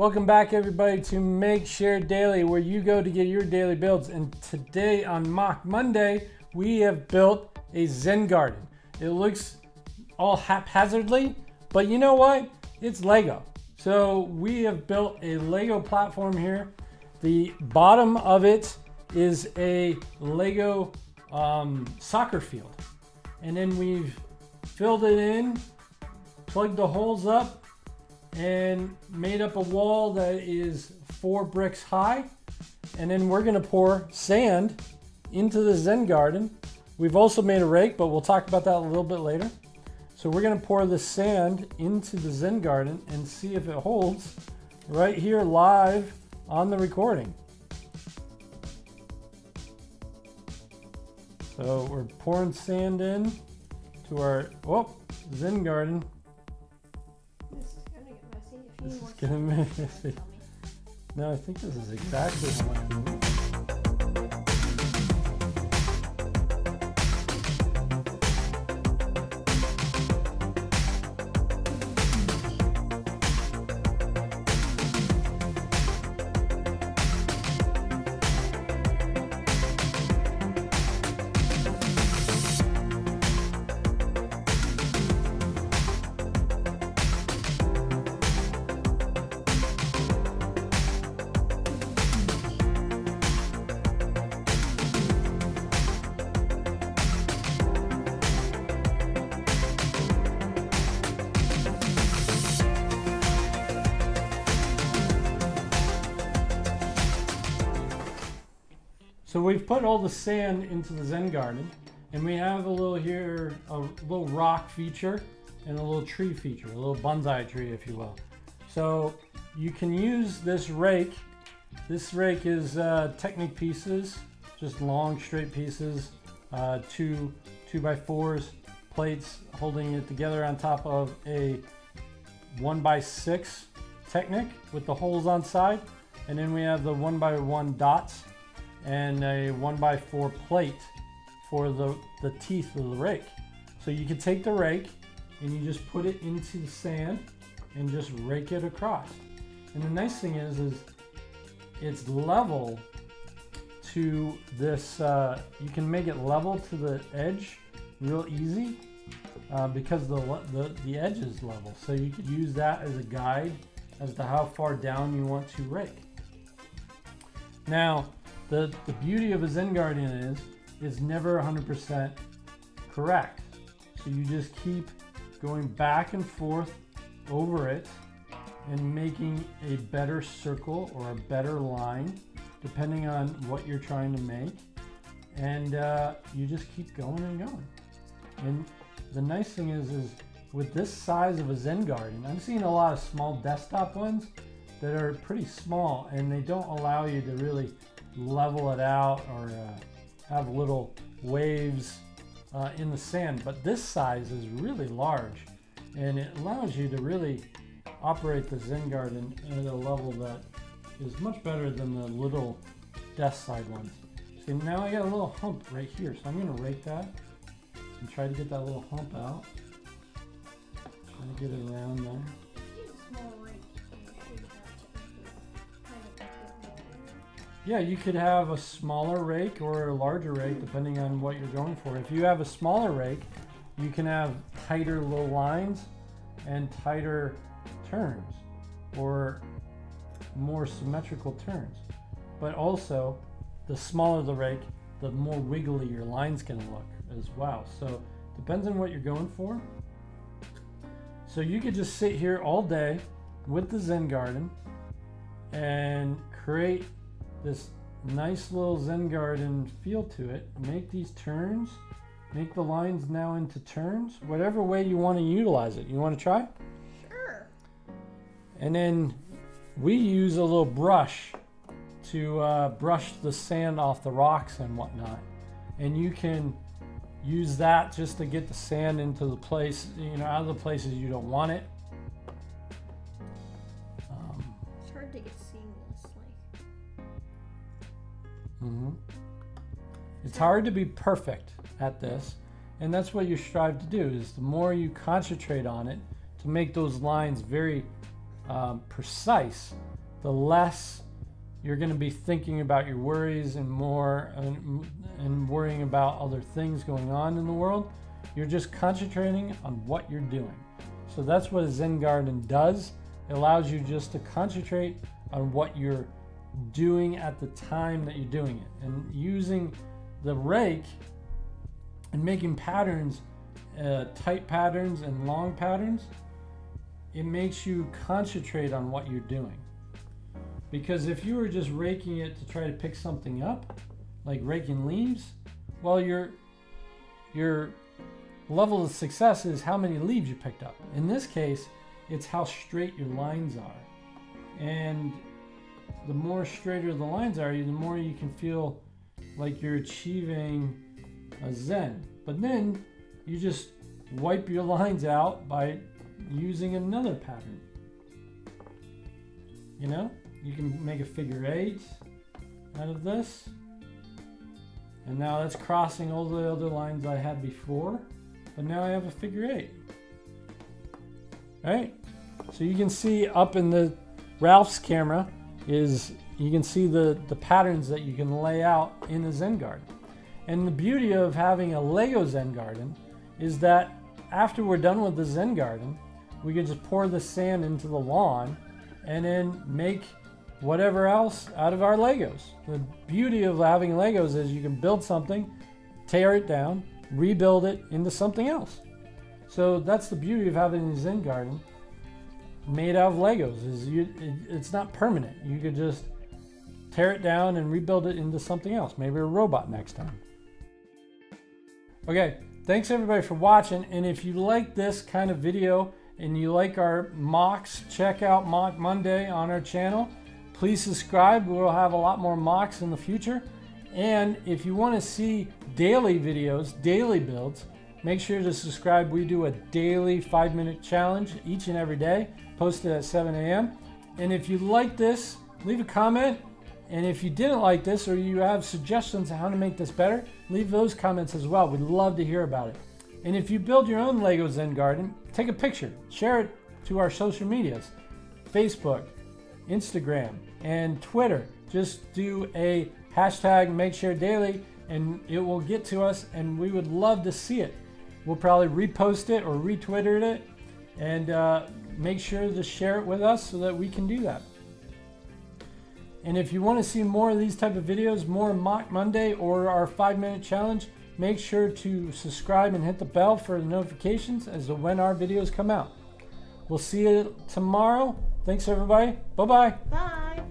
Welcome back everybody to Make Share Daily where you go to get your daily builds and today on Moc Monday we have built a Zen garden. It looks all haphazardly but you know what? It's Lego. So we have built a Lego platform here. The bottom of it is a Lego um, soccer field and then we've filled it in, plugged the holes up and made up a wall that is four bricks high. And then we're gonna pour sand into the Zen garden. We've also made a rake, but we'll talk about that a little bit later. So we're gonna pour the sand into the Zen garden and see if it holds right here live on the recording. So we're pouring sand in to our oh, Zen garden. This is gonna messy. No, I think this is exactly how I So we've put all the sand into the Zen garden and we have a little here, a little rock feature and a little tree feature, a little bonsai tree, if you will. So you can use this rake. This rake is uh, Technic pieces, just long straight pieces, uh, two two by fours plates holding it together on top of a one by six Technic with the holes on side. And then we have the one by one dots and a one by four plate for the, the teeth of the rake. So you can take the rake and you just put it into the sand and just rake it across. And the nice thing is, is it's level to this, uh, you can make it level to the edge real easy uh, because the, the, the edge is level. So you could use that as a guide as to how far down you want to rake. Now, the, the beauty of a Zen Garden is, it's never 100% correct. So you just keep going back and forth over it and making a better circle or a better line, depending on what you're trying to make. And uh, you just keep going and going. And the nice thing is, is with this size of a Zen Garden, I'm seeing a lot of small desktop ones that are pretty small and they don't allow you to really level it out or uh, have little waves uh, in the sand. But this size is really large and it allows you to really operate the Zen Garden at a level that is much better than the little desk side ones. See, now I got a little hump right here, so I'm gonna rake that and try to get that little hump out. Try to get it around there. Yeah, you could have a smaller rake or a larger rake depending on what you're going for. If you have a smaller rake, you can have tighter little lines and tighter turns or more symmetrical turns. But also, the smaller the rake, the more wiggly your line's gonna look as well. So depends on what you're going for. So you could just sit here all day with the Zen Garden and create this nice little Zen garden feel to it. Make these turns, make the lines now into turns, whatever way you want to utilize it. You want to try? Sure. And then we use a little brush to uh, brush the sand off the rocks and whatnot. And you can use that just to get the sand into the place, you know, out of the places you don't want it. Mm-hmm. It's hard to be perfect at this, and that's what you strive to do. Is the more you concentrate on it to make those lines very um, precise, the less you're going to be thinking about your worries and more and, and worrying about other things going on in the world. You're just concentrating on what you're doing. So that's what a Zen garden does. It allows you just to concentrate on what you're doing at the time that you're doing it. And using the rake and making patterns, uh, tight patterns and long patterns, it makes you concentrate on what you're doing. Because if you were just raking it to try to pick something up, like raking leaves, well, your your level of success is how many leaves you picked up. In this case, it's how straight your lines are. And the more straighter the lines are, the more you can feel like you're achieving a Zen. But then you just wipe your lines out by using another pattern. You know, you can make a figure eight out of this. And now that's crossing all the other lines I had before. But now I have a figure eight. Right? So you can see up in the Ralph's camera is you can see the, the patterns that you can lay out in the Zen garden. And the beauty of having a Lego Zen garden is that after we're done with the Zen garden, we can just pour the sand into the lawn and then make whatever else out of our Legos. The beauty of having Legos is you can build something, tear it down, rebuild it into something else. So that's the beauty of having a Zen garden made out of Legos is you it, it's not permanent. You could just tear it down and rebuild it into something else, maybe a robot next time. Okay, thanks everybody for watching and if you like this kind of video and you like our Mocs, check out Moc Monday on our channel. Please subscribe. We'll have a lot more Mocs in the future. And if you want to see daily videos, daily builds, make sure to subscribe. We do a daily five minute challenge each and every day, posted at 7 a.m. And if you like this, leave a comment. And if you didn't like this or you have suggestions on how to make this better, leave those comments as well. We'd love to hear about it. And if you build your own Lego Zen garden, take a picture, share it to our social medias Facebook, Instagram, and Twitter. Just do a hashtag make share daily and it will get to us and we would love to see it. We'll probably repost it or retwitter it and uh, make sure to share it with us so that we can do that. And if you want to see more of these type of videos, more Moc Monday or our five minute challenge, make sure to subscribe and hit the bell for the notifications as to when our videos come out. We'll see you tomorrow. Thanks everybody. Bye-bye. Bye.